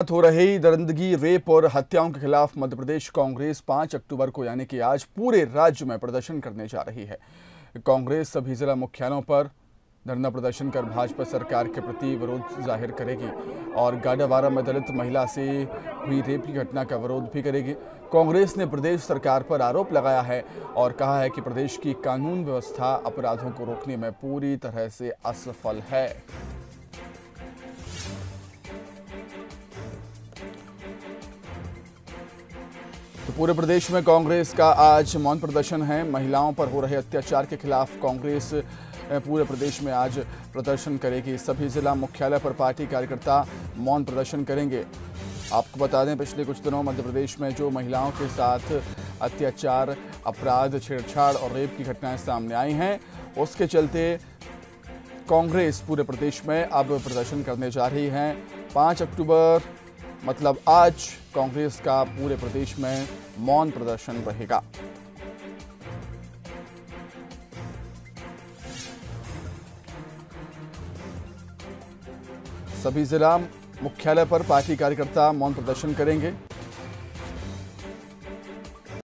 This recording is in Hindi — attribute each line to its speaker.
Speaker 1: हो रही दरंदगी, रेप और हत्याओं के खिलाफ मध्य प्रदेश कांग्रेस 5 अक्टूबर को यानी कि आज पूरे राज्य में प्रदर्शन करने जा रही है। कांग्रेस सभी जिला मुख्यालयों पर धरना प्रदर्शन कर भाजपा सरकार के प्रति विरोध ज़ाहिर करेगी और गाडावारा में दलित महिला से हुई रेप की घटना का विरोध भी करेगी। कांग्रेस ने प्रदेश सरकार पर आरोप लगाया है और कहा है कि प्रदेश की कानून व्यवस्था अपराधों को रोकने में पूरी तरह से असफल है। पूरे प्रदेश में कांग्रेस का आज मौन प्रदर्शन है। महिलाओं पर हो रहे अत्याचार के खिलाफ कांग्रेस पूरे प्रदेश में आज प्रदर्शन करेगी। सभी जिला मुख्यालय पर पार्टी कार्यकर्ता मौन प्रदर्शन करेंगे। आपको बता दें, पिछले कुछ दिनों मध्य प्रदेश में जो महिलाओं के साथ अत्याचार, अपराध, छेड़छाड़ और रेप की घटनाएँ सामने आई हैं, उसके चलते कांग्रेस पूरे प्रदेश में अब प्रदर्शन करने जा रही है। पाँच अक्टूबर मतलब आज कांग्रेस का पूरे प्रदेश में मौन प्रदर्शन रहेगा। सभी जिला मुख्यालय पर पार्टी कार्यकर्ता मौन प्रदर्शन करेंगे।